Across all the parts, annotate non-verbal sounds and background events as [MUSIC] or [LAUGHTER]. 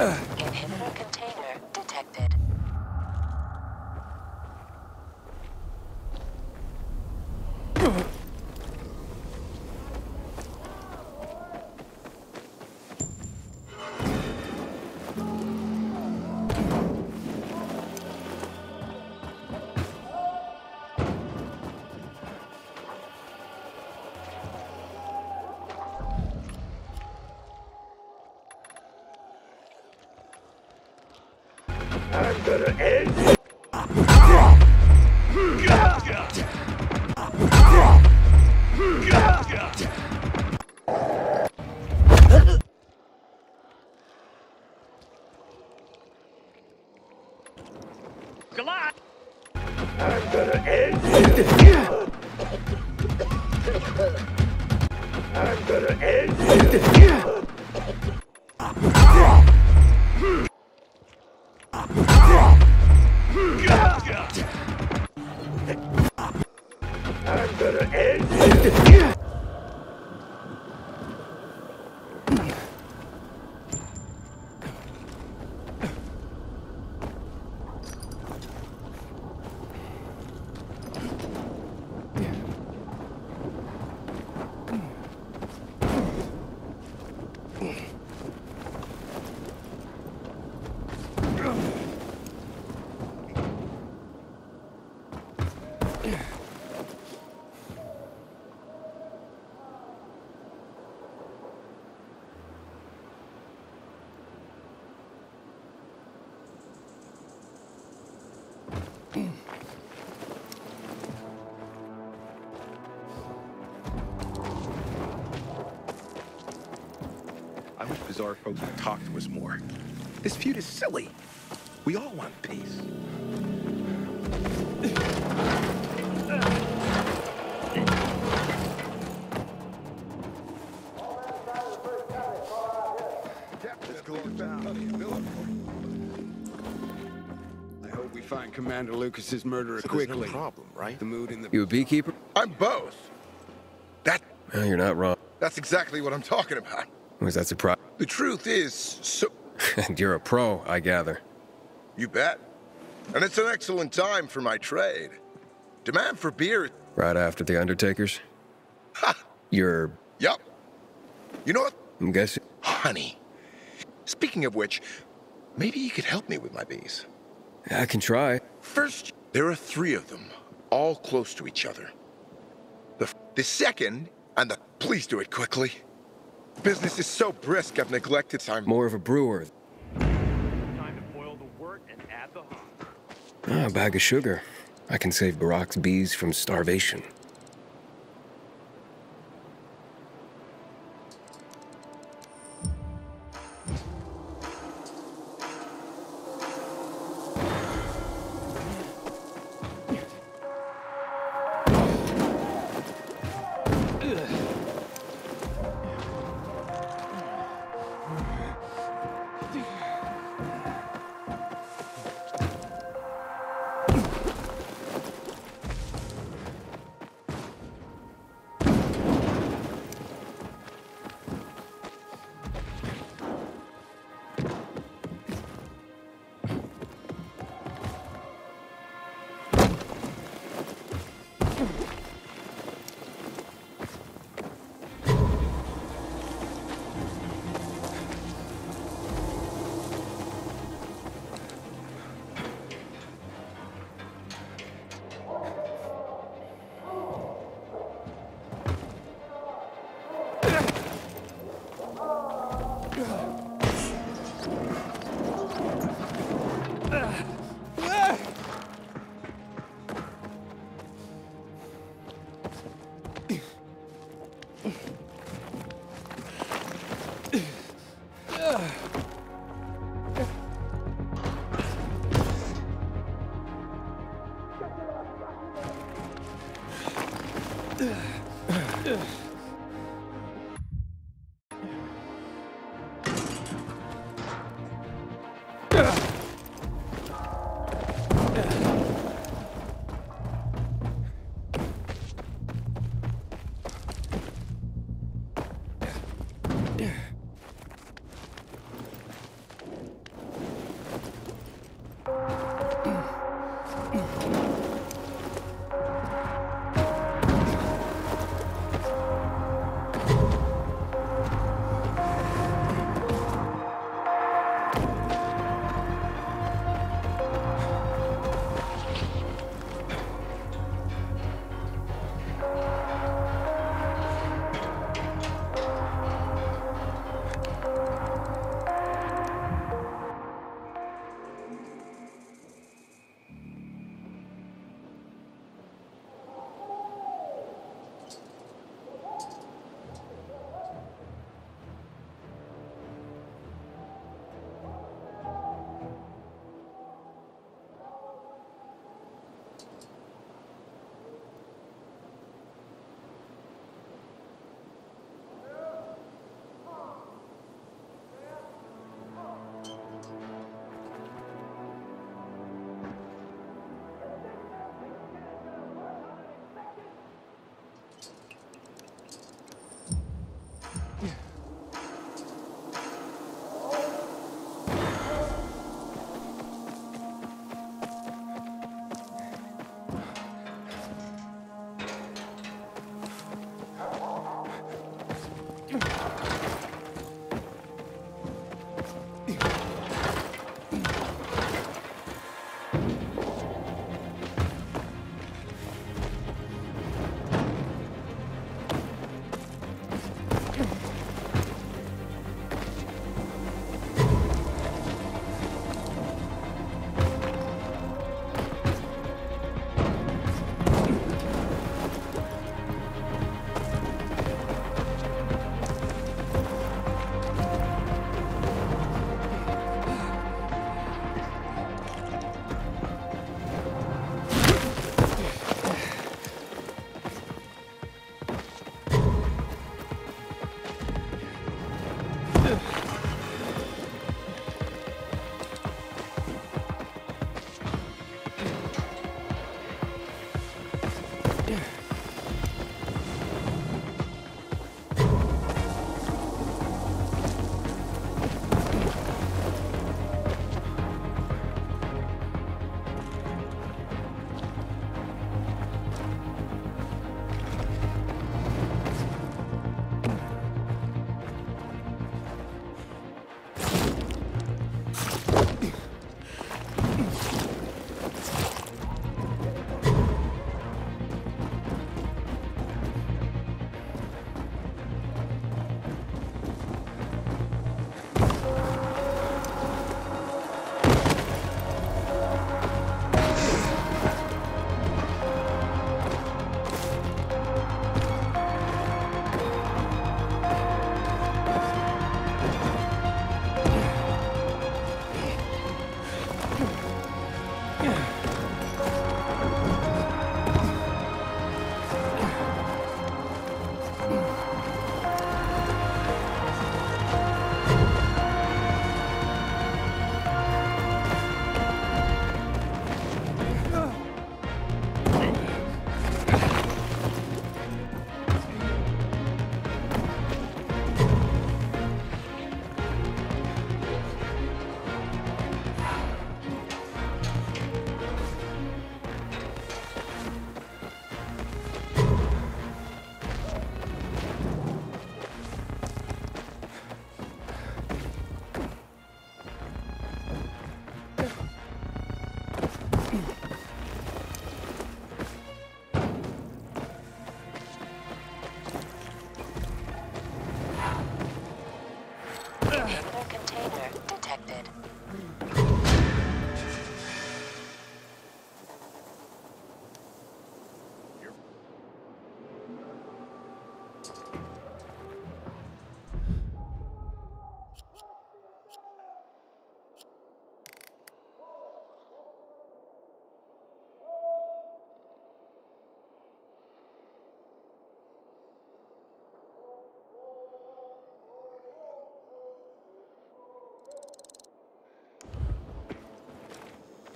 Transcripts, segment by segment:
Inhibitor I'm I wish Bazaar folks would talk to us more. This feud is silly. We all want peace. I hope we find Commander Lucas's murderer So there's no quickly. problem, right? The mood in the You a beekeeper? I'm both. That Well, you're not wrong. that's exactly what I'm talking about. Was that surprise? The truth is, so [LAUGHS] And you're a pro, I gather. you bet. And it's an excellent time for my trade. Demand for beer. Right after the Undertakers? Ha! You're, Yup. You know what? I'm guessing. Honey. Speaking of which, maybe you could help me with my bees. I can try. First, there are three of them, all close to each other. The, f- the second, and the please do it quickly. Business is so brisk, I've neglected time. More of a brewer. Time to boil the wort and add the hop. Ah, a bag of sugar. I can save Barack's bees from starvation.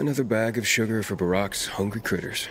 Another bag of sugar for Barack's hungry critters.